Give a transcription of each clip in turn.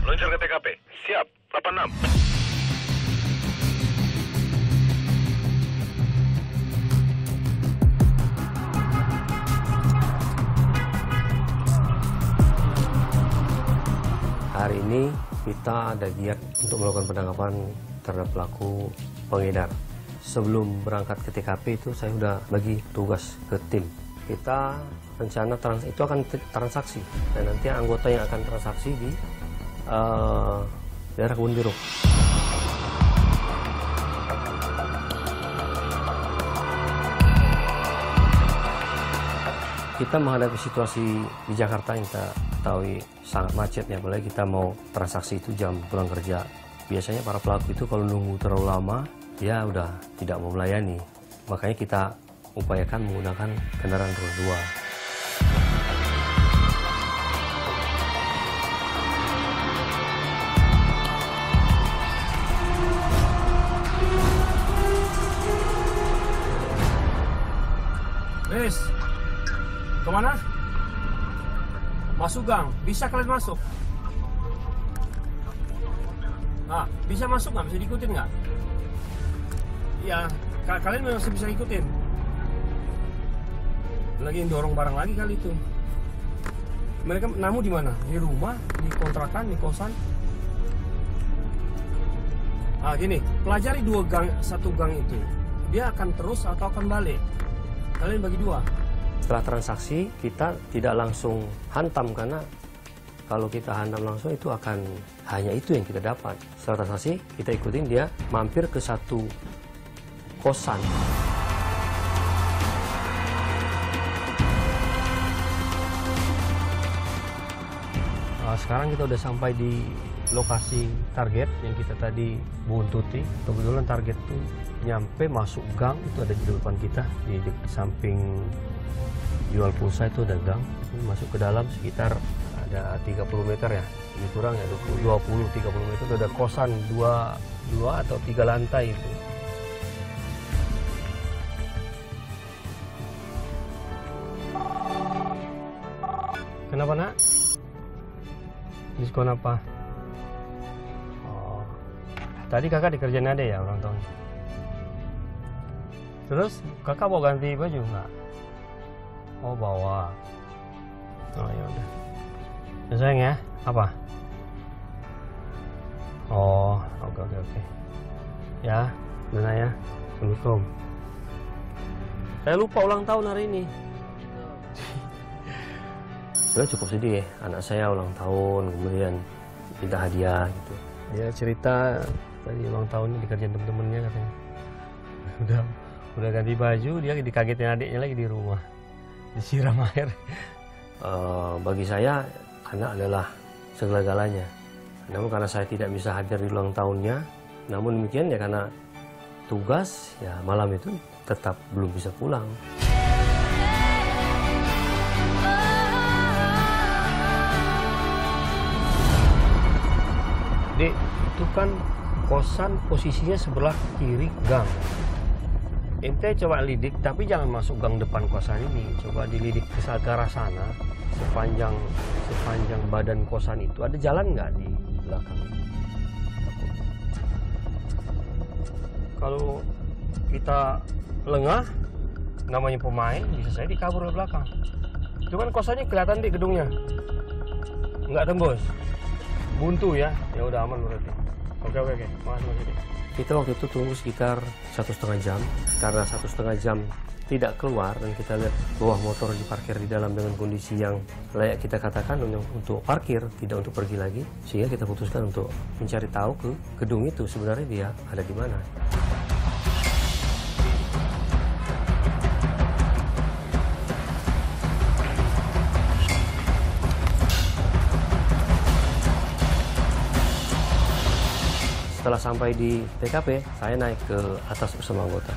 Luncur ke TKP. Siap. 86. Hari ini kita ada giat untuk melakukan penangkapan terhadap pelaku pengedar. Sebelum berangkat ke TKP itu saya sudah bagi tugas ke tim. Kita rencana trans itu akan transaksi dan nanti anggota yang akan transaksi di eh, daerah kebun jeruk. Kita menghadapi situasi di Jakarta yang kita ketahui sangat macet ya, apalagi kita mau transaksi itu jam pulang kerja. Biasanya para pelaku itu kalau nunggu terlalu lama, dia udah tidak mau melayani. Makanya kita upayakan menggunakan kendaraan roda 2. Ke mana? Masuk gang. Bisa kalian masuk? Ah, bisa masuk nggak? Bisa diikutin nggak? Ka- kalian masih bisa ikutin. Lagi dorong barang lagi kali itu. Mereka namu di mana? Di rumah, di kontrakan, di kosan. Ah, gini, pelajari dua gang, satu gang itu. Dia akan terus atau akan balik. Kalian bagi dua. Setelah transaksi, kita tidak langsung hantam karena kalau kita hantam langsung itu akan hanya itu yang kita dapat. Setelah transaksi, kita ikutin dia mampir ke satu kosan. Nah, sekarang kita udah sampai di lokasi target yang kita tadi buntuti. Kebetulan target itu nyampe masuk gang itu ada di depan kita di, di samping jual pulsa itu ada gang. Ini masuk ke dalam sekitar ada 30 meter ya. Ini kurang ya 20 30 meter itu ada kosan dua dua atau tiga lantai itu. Kenapa nak? Diskon apa? Tadi kakak dikerjain ada ya ulang tahun. Terus kakak mau ganti baju nggak? Oh bawa. Oh ya udah. Ya, sayang ya. Apa? Oh oke oke oke. Ya, Nana ya. Assalamualaikum. Saya lupa ulang tahun hari ini. Saya cukup sedih ya, anak saya ulang tahun, kemudian minta hadiah gitu. Dia cerita tadi ulang tahunnya dikerjain temen-temennya katanya. Udah udah ganti baju, dia dikagetin adiknya lagi di rumah. Disiram air. Eh, bagi saya anak adalah segala-galanya. Namun karena saya tidak bisa hadir di ulang tahunnya, namun demikian ya karena tugas ya malam itu tetap belum bisa pulang. Dek, itu kan kosan posisinya sebelah kiri gang. Ente coba lidik, tapi jangan masuk gang depan kosan ini. Coba dilidik ke arah sana, sepanjang sepanjang badan kosan itu ada jalan nggak di belakang? Kalau kita lengah, namanya pemain bisa saya dikabur ke belakang. Itu kan kosannya kelihatan di gedungnya, nggak tembus buntu ya ya udah aman berarti oke oke oke. Kita waktu itu tunggu sekitar satu setengah jam. Karena satu setengah jam tidak keluar dan kita lihat bahwa motor diparkir di dalam dengan kondisi yang layak kita katakan untuk parkir tidak untuk pergi lagi. Sehingga kita putuskan untuk mencari tahu ke gedung itu sebenarnya dia ada di mana Setelah sampai di TKP, saya naik ke atas bersama anggota.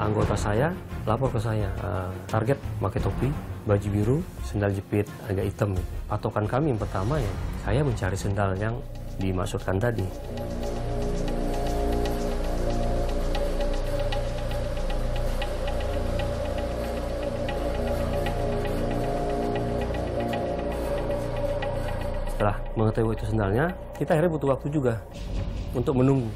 Anggota saya lapor ke saya, eh, target pakai topi, baju biru, sendal jepit agak hitam. Patokan kami yang pertama ya, saya mencari sendal yang dimaksudkan tadi. Setelah mengetahui itu sendalnya, kita akhirnya butuh waktu juga untuk menunggu.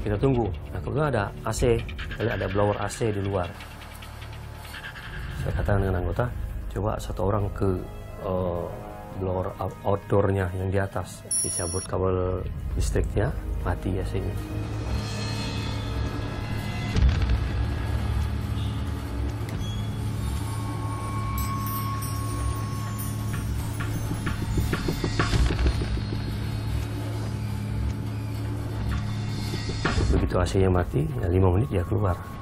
kita tunggu. Nah kebetulan ada AC, ada blower AC di luar. Saya katakan dengan anggota, coba satu orang ke eh, blower out- outdoornya yang di atas, dicabut kabel listriknya, mati AC-nya. Begitu AC-nya mati, ya 5 menit dia keluar.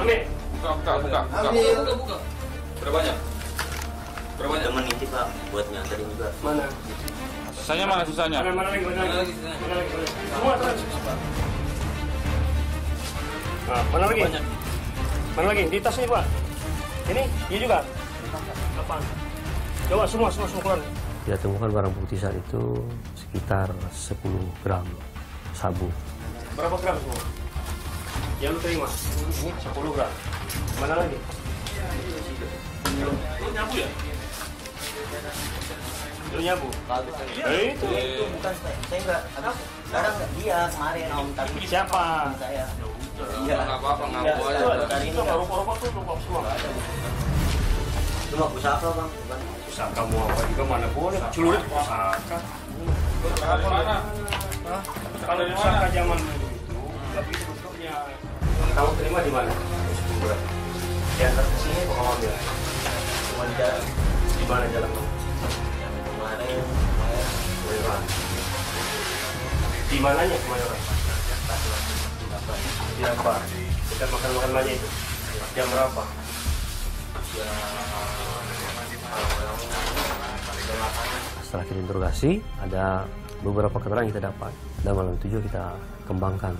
Buka, ambil. Buka, buka, buka, buka. Buka, buka. Berapa banyak? Berapa banyak? Temen nitip pak, buat nganterin juga. Mana? Sisanya mana sisanya? Mana, mana lagi, mana lagi? Mana lagi, mana lagi? Semua terus. Nah, mana lagi? Mana lagi? Di tasnya, Pak. Ini, ini juga. Apaan? Coba semua, semua, semua keluar. Kita temukan barang bukti saat itu sekitar 10 gram sabu. Berapa gram semua? Yang lu terima? Ini 10 gram. Mana lagi? Lu nyabu ya? Lu nyabu? Eh, itu. Itu bukan saya, saya enggak. Habis sekarang enggak dia kemarin om tapi Siapa? saya. Iya. Nggak apa-apa, ngaku Iya, aja. itu Itu enggak. rokok-rokok tuh rokok semua. Cuma pusaka bang, bukan. Pusaka mau apa juga mana boleh. Celurit pusaka. Dari mana? Kalau pusaka zaman dulu itu, tapi. Kamu terima di mana? Di antar ke sini kok kamu ambil? Cuma di jalan. Di mana jalan kamu? Yang kemarin, Kemayoran. Di mananya Kemayoran? Di apa? Kita makan-makan aja itu. Jam berapa? Setelah kita interogasi, ada beberapa keterangan yang kita dapat. Dan malam itu juga kita kembangkan.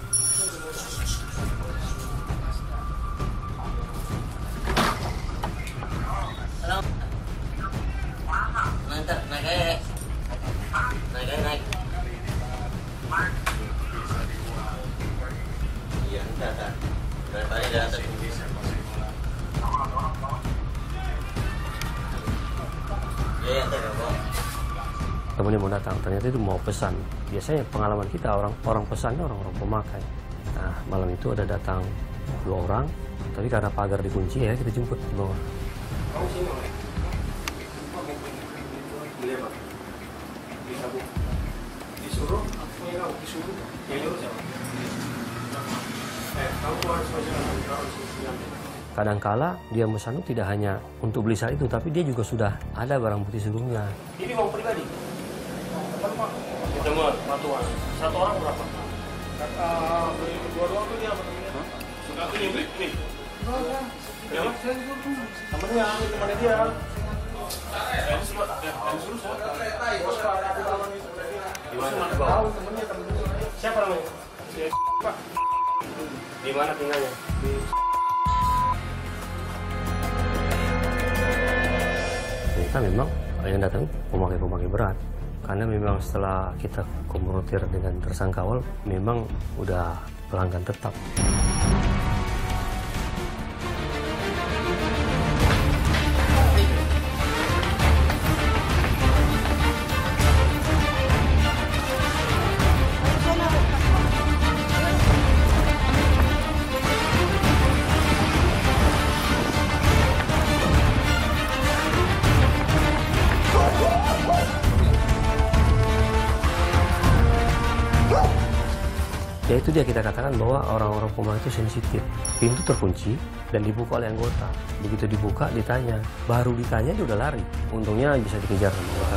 Temennya mau datang, ternyata itu mau pesan. Biasanya pengalaman kita orang orang pesan orang-orang pemakai. Nah malam itu ada datang dua orang, tapi karena pagar dikunci ya kita jemput di bawah. Beli sabuk. Disuruh? Disuruh? Eh, kamu Kadangkala dia mesan itu tidak hanya untuk beli saat itu, tapi dia juga sudah ada barang bukti sebelumnya. Ini uang pribadi. Teman, satuan. Satu orang berapa? Kakak beli dua doang tuh dia temennya? Sudah ini beli ini. Ya, Mas? Temennya, temannya dia. Siapa namanya? Pak. Di mana tinggalnya? Ternyata memang yang datang pemakai-pemakai berat. Karena memang setelah kita konfrontir dengan tersangka awal, memang udah pelanggan tetap. Itu dia kita katakan bahwa orang-orang Pemalang itu sensitif. Pintu terkunci dan dibuka oleh anggota. Begitu dibuka ditanya, baru ditanya dia udah lari. Untungnya bisa dikejar sama.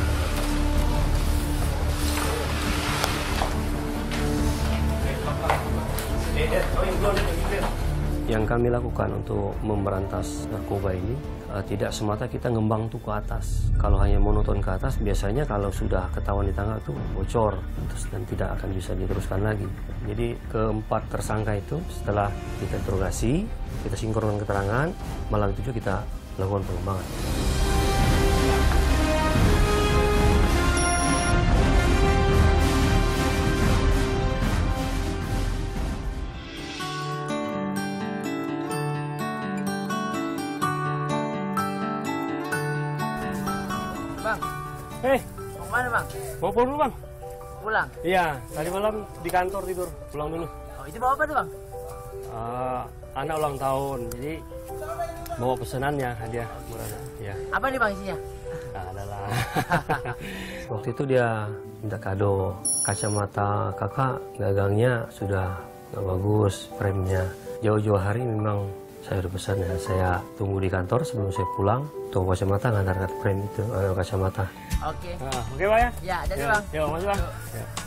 Yang kami lakukan untuk memberantas narkoba ini tidak semata kita ngembang tuh ke atas. Kalau hanya monoton ke atas, biasanya kalau sudah ketahuan di tangga tuh bocor terus dan tidak akan bisa diteruskan lagi. Jadi keempat tersangka itu setelah kita interogasi, kita sinkronkan keterangan, malam itu juga kita lakukan pengembangan. Bang? mau pulang dulu bang? Pulang. Iya, tadi malam di kantor tidur, pulang dulu. Oh, itu bawa apa tuh bang? Ah, anak ulang tahun, jadi bawa pesanannya hadiah buat anak. Ya, Apa nih bang isinya? adalah. Waktu itu dia minta kado kacamata kakak gagangnya sudah nggak bagus frame-nya. Jauh-jauh hari memang saya udah pesan ya. Saya tunggu di kantor sebelum saya pulang. Tunggu kacamata ngantar frame itu eh, kacamata. Oke. Ah, Oke pak ya? Ya, jadi Yuk, bang. Yuk, masuk bang. Yuk.